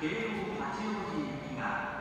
京王八王子行きが